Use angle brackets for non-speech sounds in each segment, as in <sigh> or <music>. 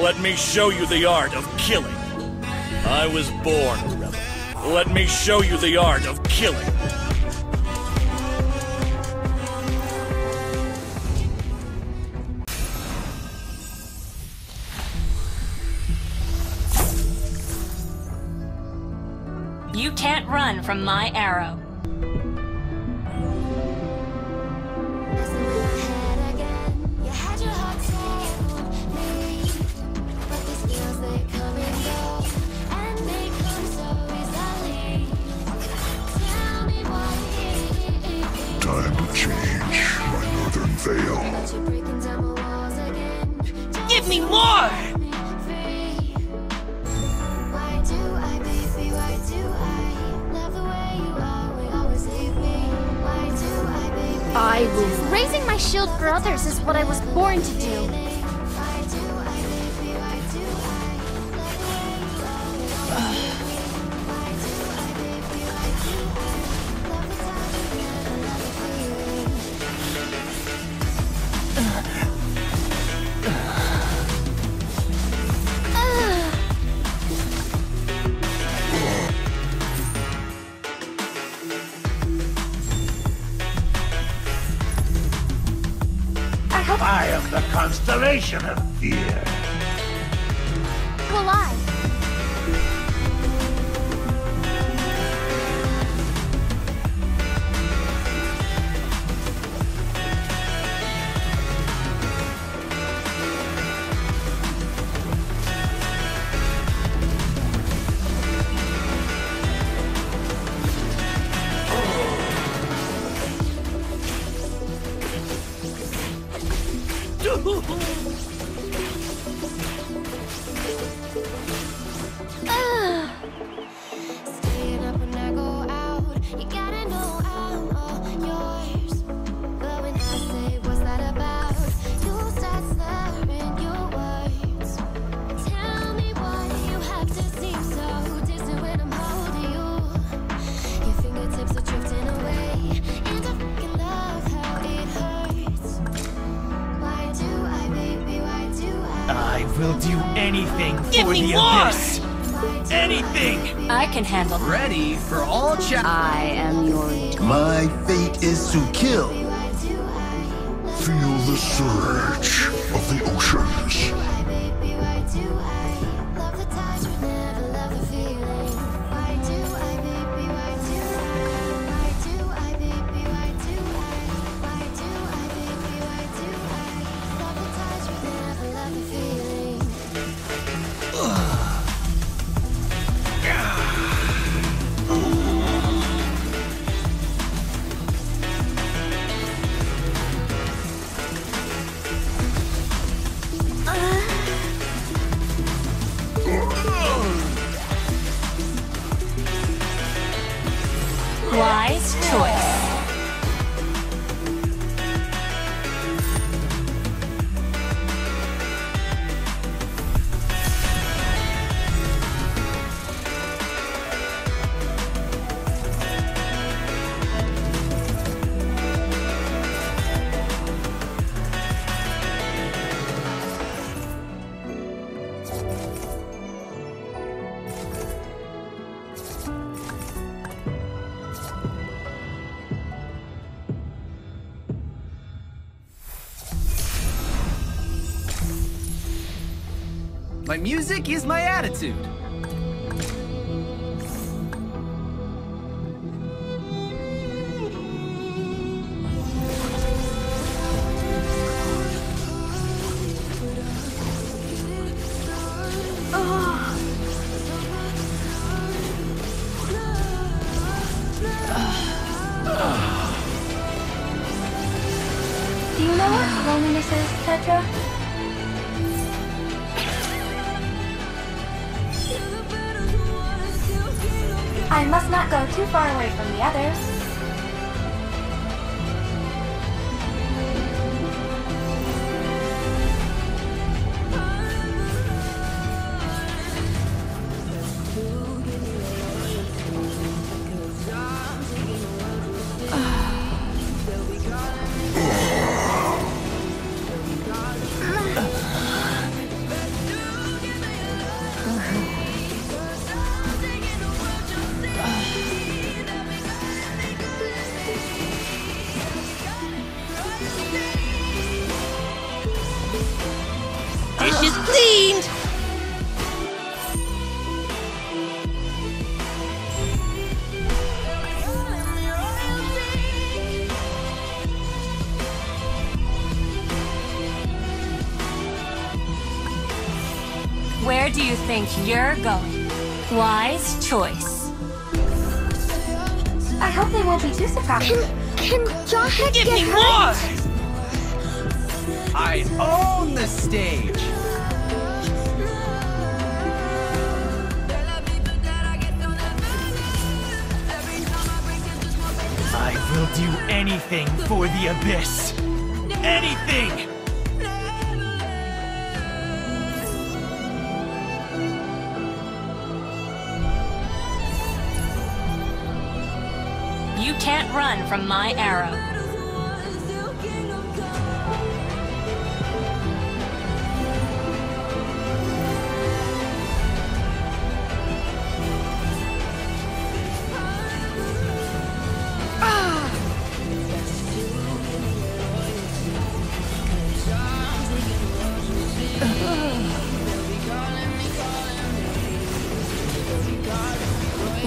Let me show you the art of killing. I was born a rebel. Let me show you the art of killing. From my arrow. Constellation of fear. I? I will do anything Give for me the more! abyss. Anything. I can handle Ready for all challenges. I am your My fate is to kill. Feel the surge of the oceans. My music is my attitude. Do you know what loneliness is, Tetra? I must not go too far away from the others. Where do you think you're going? Wise choice. I hope they won't be disappointed. Can, can Josh get me hurt? more! I own the stage! Do anything for the Abyss. Anything! You can't run from my arrow.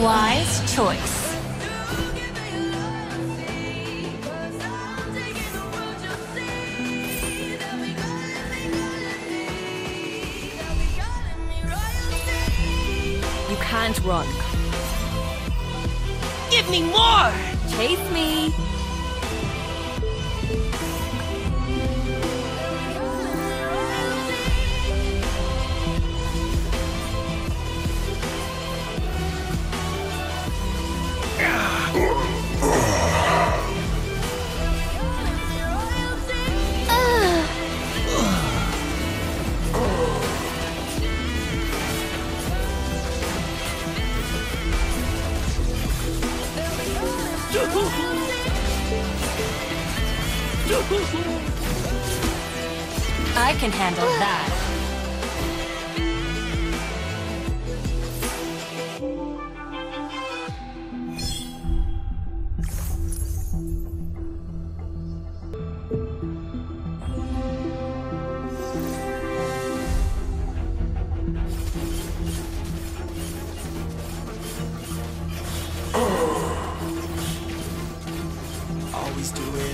Wise choice.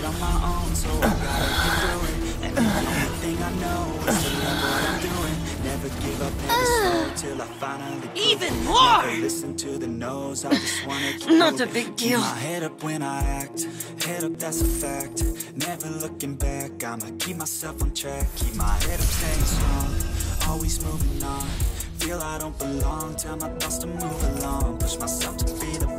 On my own, so I gotta through it. And the only thing I know is to love what I'm doing. Never give up, never slow till I finally Even more! Never listen to the no's, I just wanna <laughs> keep Not a moving. big deal. Keep my head up when I act, head up, that's a fact. Never looking back, I'ma keep myself on track. Keep my head up, staying strong, always moving on. Feel I don't belong, tell my thoughts to move along. Push myself to be the best,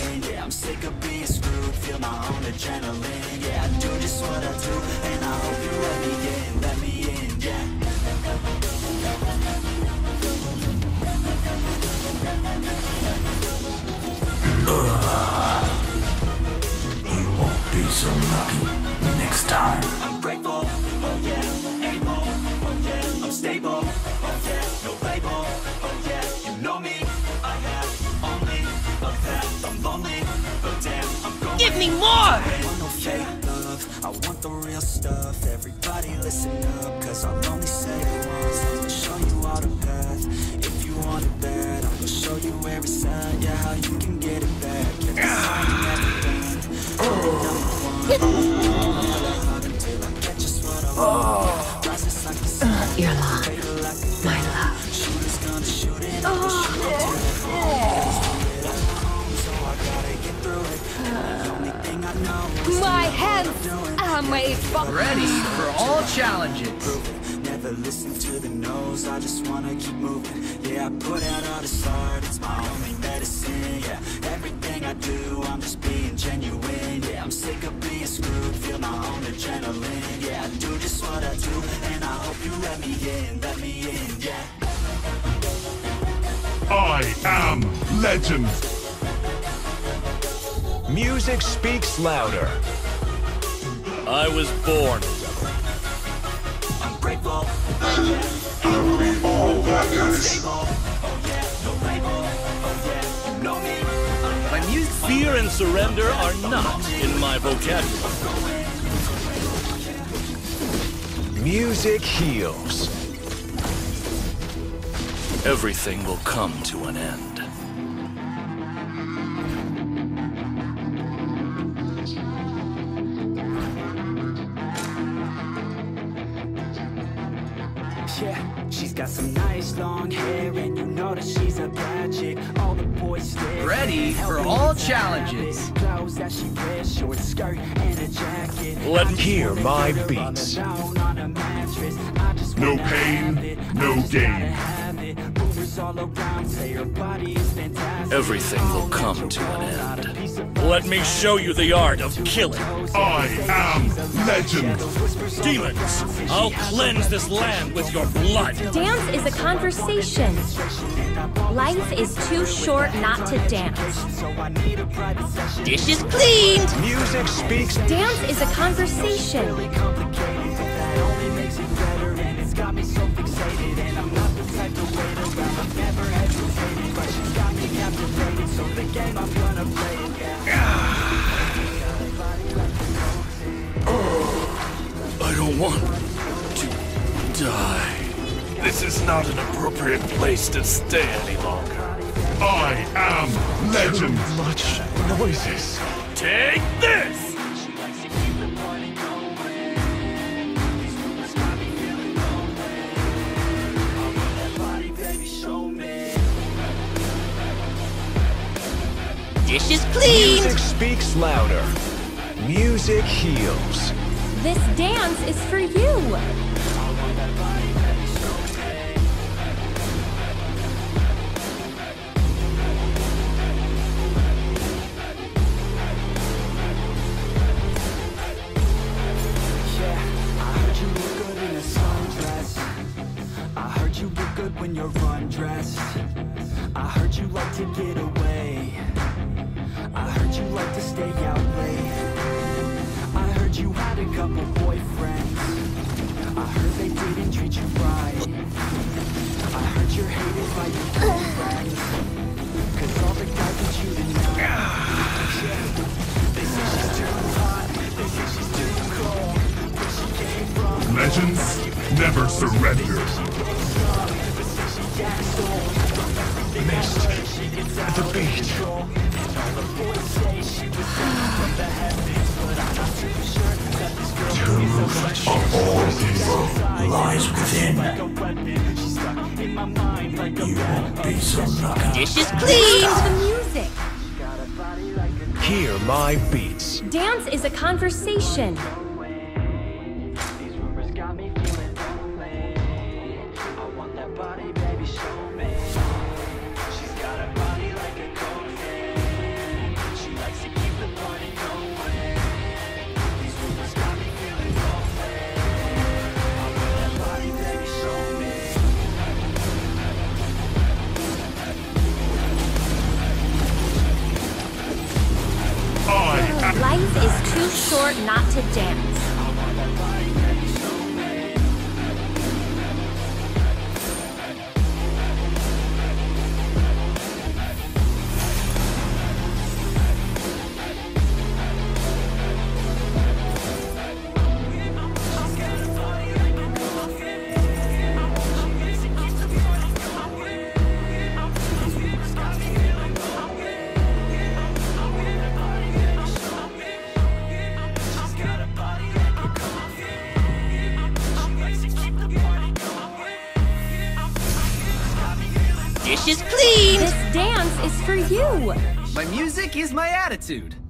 Just being genuine. Yeah, I'm sick of being screwed, feel my own adrenaline. Yeah, I do just what I do, and I hope you let me in, let me in, yeah. You won't be so lucky next time. I'm grateful, oh yeah, me more! I want love, the real stuff. Everybody listen up, cause I'll only say it once. I'm gonna show you all the path. If you want it bad, I'm gonna show you where it's at. Yeah, how you can get it back. Yeah, this song you never My hands I'm are made for. Ready for all challenges. Never listen to the no's, I just wanna keep moving. Yeah, I put out all this art, it's my only medicine. Yeah, everything I do, I'm just being genuine. Yeah, I'm sick of being screwed, feel my own adrenaline. Yeah, I do just what I do, and I hope you let me in, let me in, yeah. I am legend. Music speaks louder. I was born. I'm grateful, oh yeah, all that is. My. Fear and surrender are not in my vocabulary. Music heals. Everything will come to an end. Ready for all challenges. have it. Clothes that she wears, short skirt and a jacket. Let I just Hear my get her all beats. alone on a mattress. I just No pain, have it. I no gain. Gotta have it. Rumors all around say her body is fantastic. Everything will come to an end. Let me show you the art of killing. I am legend. Demons, I'll cleanse this land with your blood. Dance is a conversation. Life is too short not to dance. Dishes cleaned. Music speaks. Dance is a conversation. Oh, I don't want to die. This is not an appropriate place to stay any longer. I am legend. Too Much noises. Take this! Dishes cleaned. Music speaks louder. Music heals. This dance is for you. I heard you look good in a sundress. I heard you look good when you're undressed. I heard you like to get conversation. Is my attitude.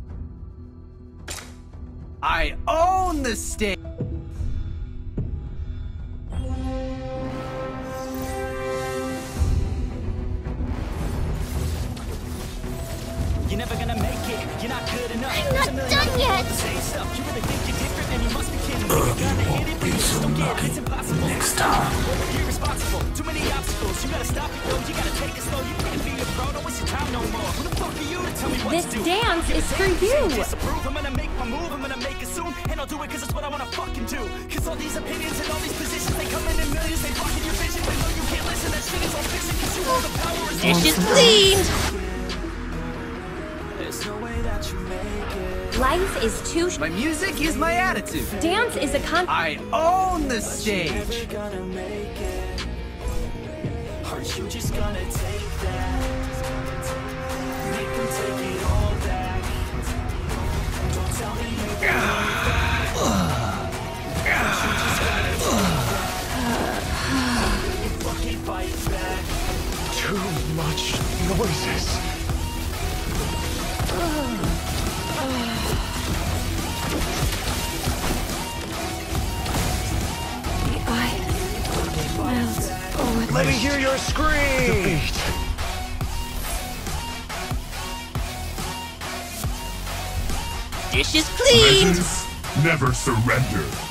Never gonna make it. You're not good enough. I'm not done yet. Same stuff. You really think you're different, and you must be kidding. me. You gotta hit it, but you just don't get it. It's impossible. Next time. You're irresponsible. Too many obstacles. You gotta stop it, though. You gotta take it slow. You can't be a pro. Don't waste your time no more. Who the fuck are you to This dance is for you. Disapprove, I'm gonna make my move, I'm gonna make it soon. And I'll do it cause it's what I wanna fucking do. Cause all these opinions and all these positions, they come in in millions, they blocking your vision. They know you can't listen, that shit is all fiction. Cause you hold the power is Dish is cleaned. Life is too. My music is my attitude. Dance is a con. I own the stage. Never gonna make it. Aren't you just gonna take that? Make them take it all back. Don't tell me you believe that. Aren't you just gonna take that? Fucking fight back. Too much noises. Let me hear your scream. Dish is cleaned. Legends never surrender.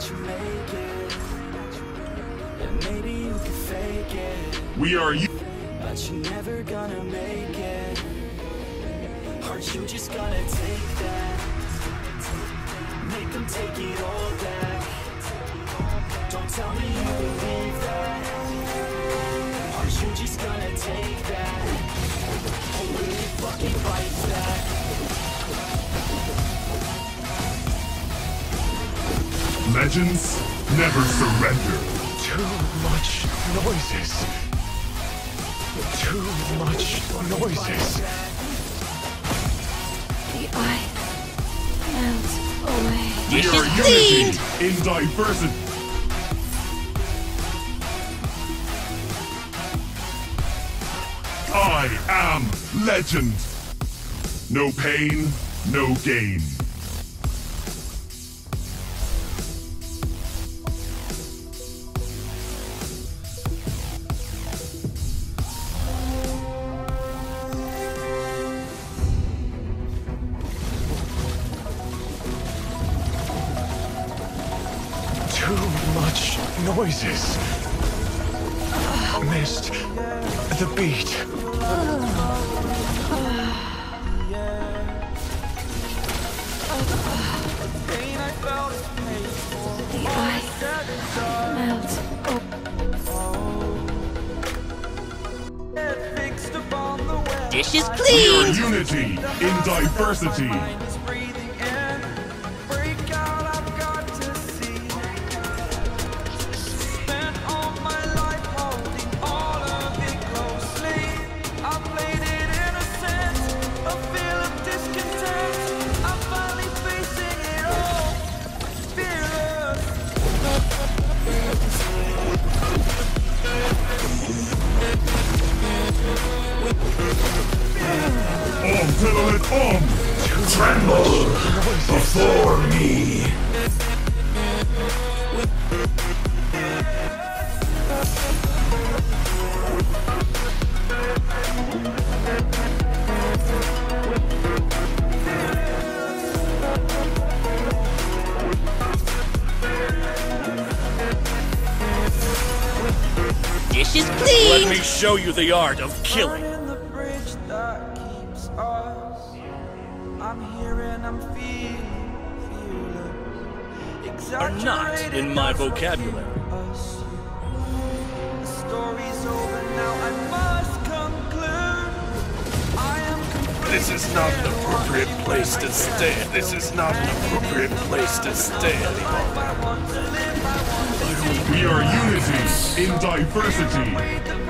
There's no way that you make it. And maybe you can fake it. We are you. But you're never gonna make it. Aren't you just gonna take that? Make them take it all back. Don't tell me you believe that. Aren't you just gonna take that? Or will you fucking fight back? Legends never surrender. Too much noises. Too much noises. The eye melts away. We Dish are is unity cleaned. in diversity. I am legend. No pain, no gain. Unity in diversity. The art of killing. Burning the bridge that keeps us. I'm here and I'm feeling, feeling. Are not in my vocabulary. Us. The story's over now. I must conclude. I am This is not an appropriate place to stand. This is not an appropriate place to stand. We are unity in diversity.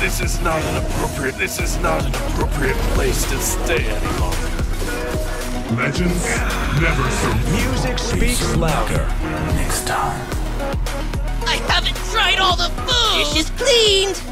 This is not an appropriate. This is not an appropriate place to stay any longer. Legends never so Music speaks louder. Next time. I haven't tried all the food! Dish is cleaned!